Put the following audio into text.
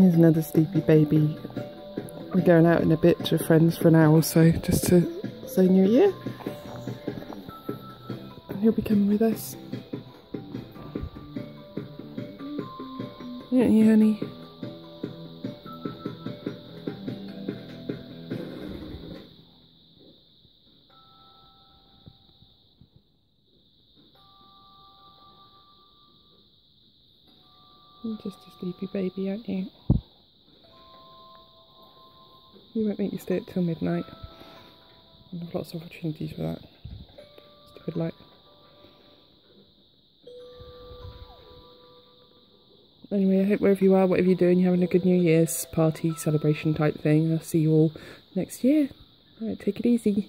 Here's another sleepy baby. We're going out in a bit to friends for an hour or so just to say New Year. And He'll be coming with us. Yeah, honey. You're just a sleepy baby, aren't you? We won't make you stay up till midnight. There's lots of opportunities for that. Stupid light. Anyway, I hope wherever you are, whatever you're doing, you're having a good New Year's party, celebration type thing. I'll see you all next year. Alright, take it easy.